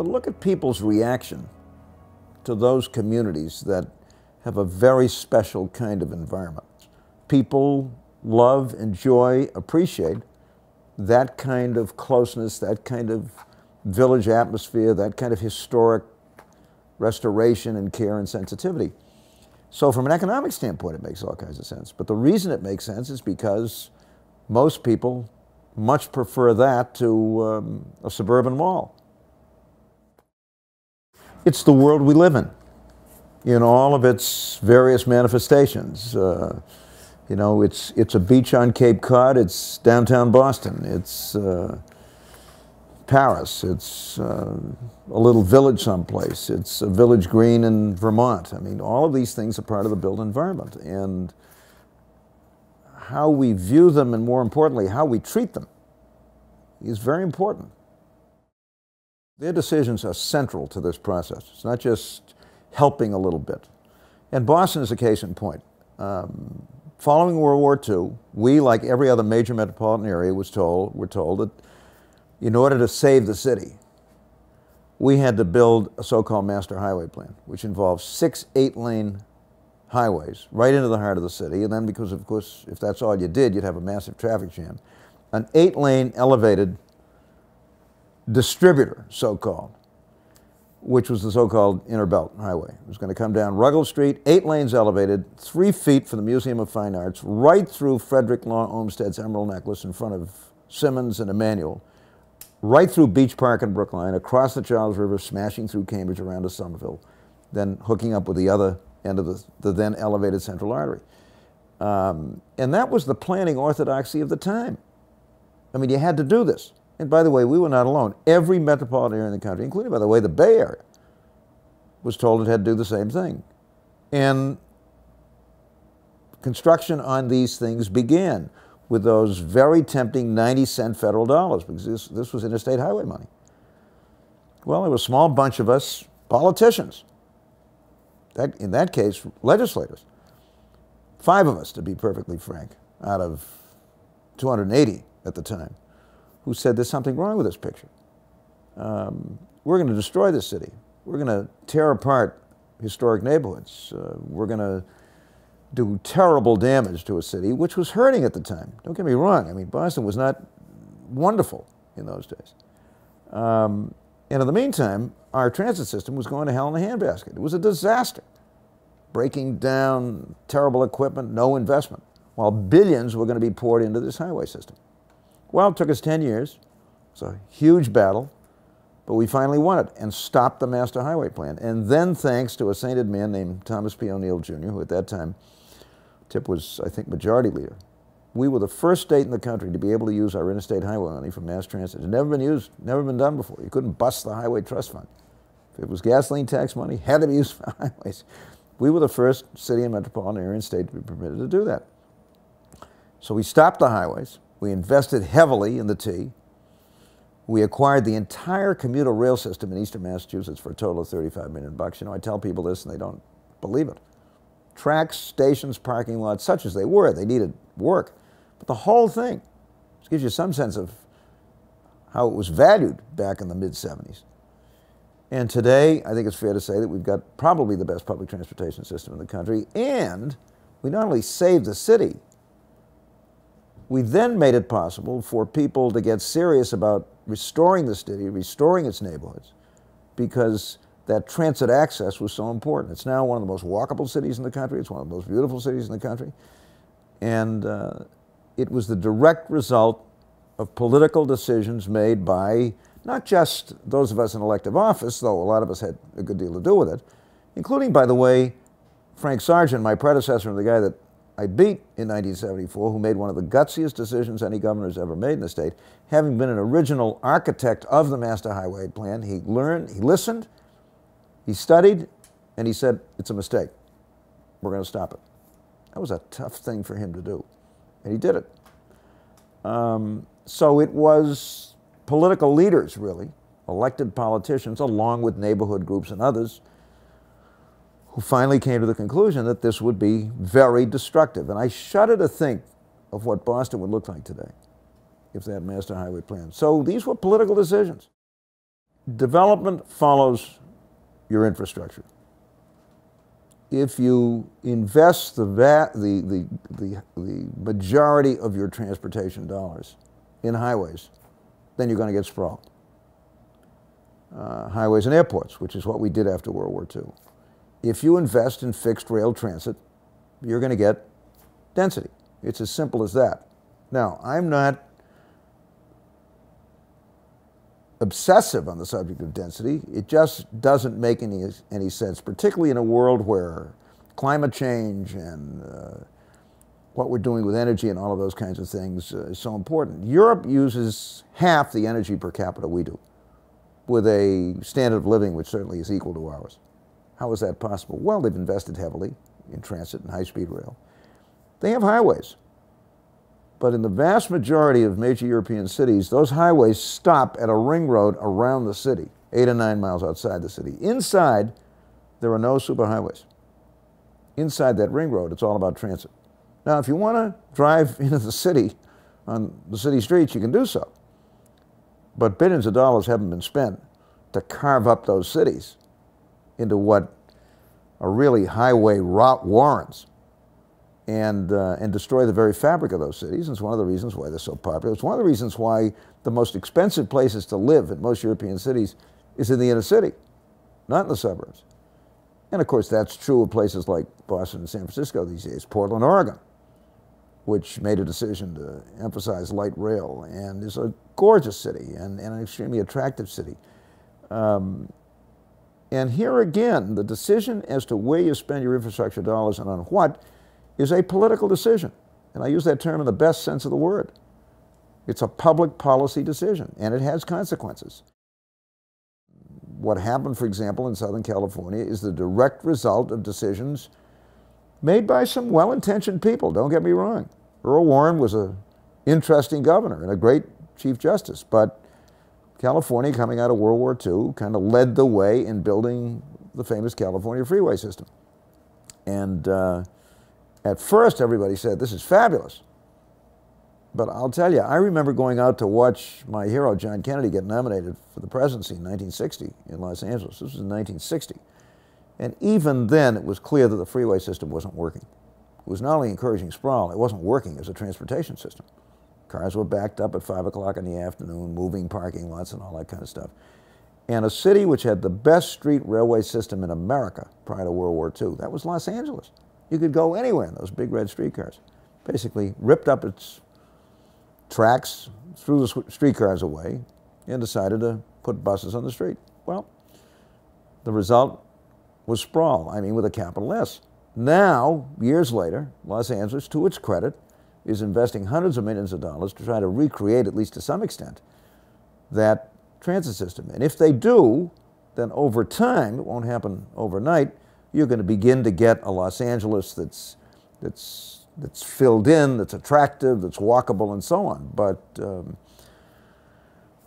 Well, look at people's reaction to those communities that have a very special kind of environment. People love, enjoy, appreciate that kind of closeness, that kind of village atmosphere, that kind of historic restoration and care and sensitivity. So, from an economic standpoint, it makes all kinds of sense. But the reason it makes sense is because most people much prefer that to um, a suburban mall. It's the world we live in, in all of its various manifestations. Uh, you know, it's, it's a beach on Cape Cod, it's downtown Boston, it's uh, Paris, it's uh, a little village someplace, it's a village green in Vermont. I mean, all of these things are part of the built environment. And how we view them, and more importantly, how we treat them, is very important. Their decisions are central to this process. It's not just helping a little bit. And Boston is a case in point. Um, following World War II, we, like every other major metropolitan area, was told, were told that in order to save the city, we had to build a so-called master highway plan, which involves six eight-lane highways right into the heart of the city. And then because, of course, if that's all you did, you'd have a massive traffic jam. An eight-lane elevated distributor, so-called, which was the so-called Inner Belt Highway. It was going to come down Ruggles Street, eight lanes elevated, three feet from the Museum of Fine Arts, right through Frederick Law Olmsted's Emerald Necklace in front of Simmons and Emmanuel, right through Beach Park and Brookline, across the Charles River, smashing through Cambridge around to Somerville, then hooking up with the other end of the, the then elevated Central Artery. Um, and that was the planning orthodoxy of the time. I mean, you had to do this. And by the way, we were not alone. Every metropolitan area in the country, including, by the way, the Bay Area, was told it had to do the same thing. And construction on these things began with those very tempting 90 cent federal dollars because this, this was interstate highway money. Well, there was a small bunch of us, politicians, that, in that case, legislators, five of us, to be perfectly frank, out of 280 at the time, who said there's something wrong with this picture. Um, we're going to destroy the city. We're going to tear apart historic neighborhoods. Uh, we're going to do terrible damage to a city, which was hurting at the time. Don't get me wrong. I mean, Boston was not wonderful in those days. Um, and in the meantime, our transit system was going to hell in a handbasket. It was a disaster. Breaking down, terrible equipment, no investment, while billions were going to be poured into this highway system. Well, it took us 10 years. It's a huge battle, but we finally won it and stopped the master highway plan. And then, thanks to a sainted man named Thomas P. O'Neill Jr., who at that time, Tip was, I think, majority leader, we were the first state in the country to be able to use our interstate highway money for mass transit. It had never been used, never been done before. You couldn't bust the highway trust fund. If it was gasoline tax money, had to be used for highways. We were the first city and metropolitan area and state to be permitted to do that. So we stopped the highways. We invested heavily in the T. We acquired the entire commuter rail system in eastern Massachusetts for a total of 35 million bucks. You know, I tell people this and they don't believe it. Tracks, stations, parking lots, such as they were, they needed work. But the whole thing, this gives you some sense of how it was valued back in the mid 70s. And today, I think it's fair to say that we've got probably the best public transportation system in the country, and we not only saved the city, we then made it possible for people to get serious about restoring the city, restoring its neighborhoods, because that transit access was so important. It's now one of the most walkable cities in the country. It's one of the most beautiful cities in the country. And uh, it was the direct result of political decisions made by not just those of us in elective office, though a lot of us had a good deal to do with it, including, by the way, Frank Sargent, my predecessor and the guy that I beat in 1974, who made one of the gutsiest decisions any governor has ever made in the state. Having been an original architect of the Master Highway Plan, he learned, he listened, he studied, and he said, it's a mistake. We're going to stop it. That was a tough thing for him to do, and he did it. Um, so it was political leaders, really, elected politicians, along with neighborhood groups and others, who finally came to the conclusion that this would be very destructive. And I shudder to think of what Boston would look like today if they had master highway plan. So these were political decisions. development follows your infrastructure. If you invest the, the, the, the, the majority of your transportation dollars in highways, then you're going to get sprawl. Uh, highways and airports, which is what we did after World War II. If you invest in fixed rail transit, you're going to get density. It's as simple as that. Now, I'm not obsessive on the subject of density. It just doesn't make any, any sense, particularly in a world where climate change and uh, what we're doing with energy and all of those kinds of things uh, is so important. Europe uses half the energy per capita we do, with a standard of living which certainly is equal to ours. How is that possible? Well, they've invested heavily in transit and high speed rail. They have highways. But in the vast majority of major European cities, those highways stop at a ring road around the city, eight or nine miles outside the city. Inside, there are no superhighways. Inside that ring road, it's all about transit. Now, if you want to drive into the city on the city streets, you can do so. But billions of dollars haven't been spent to carve up those cities into what are really highway route warrens and, uh, and destroy the very fabric of those cities. And it's one of the reasons why they're so popular. It's one of the reasons why the most expensive places to live in most European cities is in the inner city, not in the suburbs. And of course, that's true of places like Boston and San Francisco these days, Portland, Oregon, which made a decision to emphasize light rail and is a gorgeous city and, and an extremely attractive city. Um, and here again, the decision as to where you spend your infrastructure dollars and on what is a political decision. And I use that term in the best sense of the word. It's a public policy decision, and it has consequences. What happened, for example, in Southern California is the direct result of decisions made by some well intentioned people, don't get me wrong. Earl Warren was an interesting governor and a great Chief Justice, but California, coming out of World War II, kind of led the way in building the famous California freeway system. And uh, at first, everybody said, This is fabulous. But I'll tell you, I remember going out to watch my hero, John Kennedy, get nominated for the presidency in 1960 in Los Angeles. This was in 1960. And even then, it was clear that the freeway system wasn't working. It was not only encouraging sprawl, it wasn't working as a transportation system. Cars were backed up at 5 o'clock in the afternoon, moving parking lots and all that kind of stuff. And a city which had the best street railway system in America prior to World War II, that was Los Angeles. You could go anywhere in those big red streetcars. Basically, ripped up its tracks, threw the streetcars away, and decided to put buses on the street. Well, the result was sprawl, I mean, with a capital S. Now, years later, Los Angeles, to its credit, is investing hundreds of millions of dollars to try to recreate, at least to some extent, that transit system. And if they do, then over time, it won't happen overnight, you're going to begin to get a Los Angeles that's, that's, that's filled in, that's attractive, that's walkable, and so on. But um,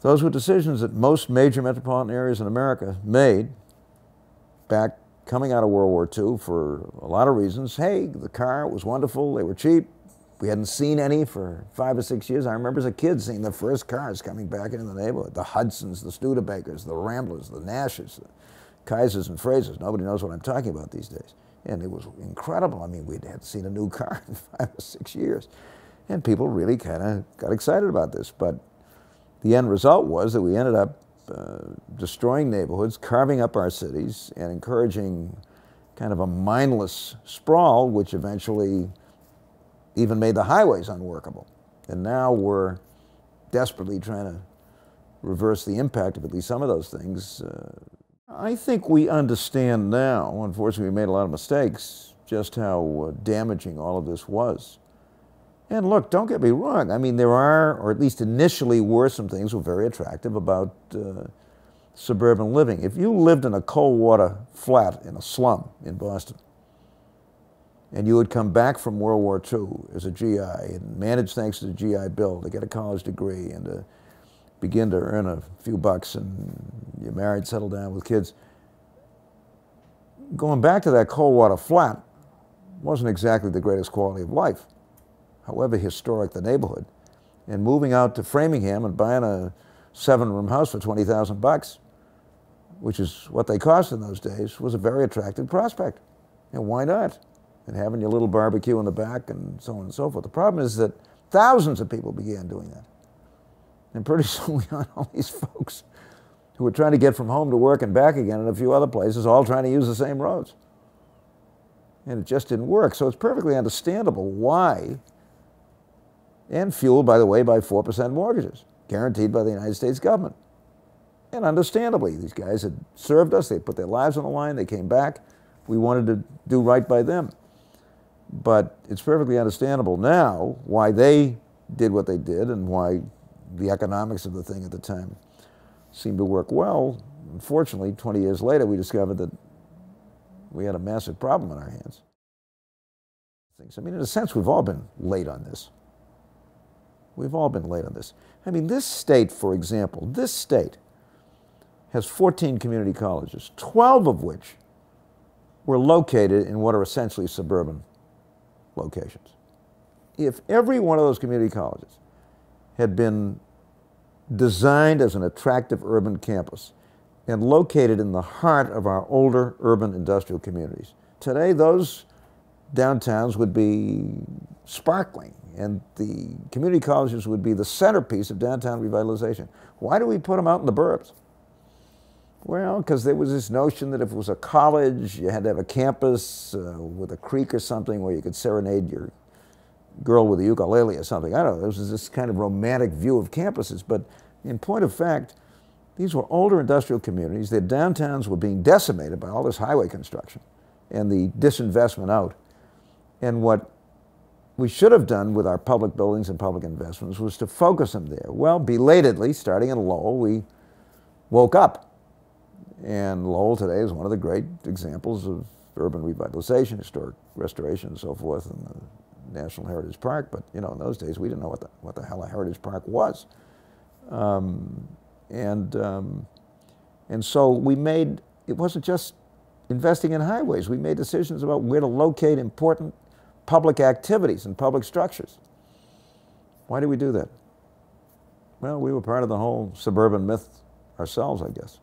those were decisions that most major metropolitan areas in America made back coming out of World War II for a lot of reasons. Hey, the car was wonderful, they were cheap. We hadn't seen any for five or six years. I remember as a kid seeing the first cars coming back into the neighborhood the Hudsons, the Studebakers, the Ramblers, the Nashes. the Kaisers and Frazers. Nobody knows what I'm talking about these days. And it was incredible. I mean, we hadn't seen a new car in five or six years. And people really kind of got excited about this. But the end result was that we ended up uh, destroying neighborhoods, carving up our cities, and encouraging kind of a mindless sprawl, which eventually even made the highways unworkable. And now we're desperately trying to reverse the impact of at least some of those things. Uh, I think we understand now, unfortunately, we made a lot of mistakes, just how uh, damaging all of this was. And look, don't get me wrong. I mean, there are, or at least initially were some things were very attractive about uh, suburban living. If you lived in a cold water flat in a slum in Boston, and you would come back from World War II as a GI and manage thanks to the GI Bill to get a college degree and to begin to earn a few bucks and you're married, settle down with kids. Going back to that cold water flat wasn't exactly the greatest quality of life, however historic the neighborhood. And moving out to Framingham and buying a seven room house for 20,000 bucks which is what they cost in those days, was a very attractive prospect. And why not? And having your little barbecue in the back and so on and so forth. The problem is that thousands of people began doing that. And pretty soon we got all these folks who were trying to get from home to work and back again in a few other places, all trying to use the same roads. And it just didn't work. So it's perfectly understandable why, and fueled, by the way, by 4% mortgages, guaranteed by the United States government. And understandably, these guys had served us, they put their lives on the line, they came back. We wanted to do right by them. But it's perfectly understandable now why they did what they did and why the economics of the thing at the time seemed to work well. Unfortunately, 20 years later, we discovered that we had a massive problem on our hands. I mean, in a sense, we've all been late on this. We've all been late on this. I mean, this state, for example, this state has 14 community colleges, 12 of which were located in what are essentially suburban locations. If every one of those community colleges had been designed as an attractive urban campus and located in the heart of our older urban industrial communities. Today, those downtowns would be sparkling and the community colleges would be the centerpiece of downtown revitalization. Why do we put them out in the burbs? Well, because there was this notion that if it was a college, you had to have a campus uh, with a creek or something where you could serenade your girl with a ukulele or something. I don't know. There was this kind of romantic view of campuses. But in point of fact, these were older industrial communities. Their downtowns were being decimated by all this highway construction and the disinvestment out. And what we should have done with our public buildings and public investments was to focus them there. Well, belatedly, starting in Lowell, we woke up. And Lowell today is one of the great examples of urban revitalization, historic restoration, and so forth, and the National Heritage Park. But you know, in those days, we didn't know what the, what the hell a heritage park was. Um, and, um, and so we made, it wasn't just investing in highways. We made decisions about where to locate important public activities and public structures. Why did we do that? Well, we were part of the whole suburban myth ourselves, I guess.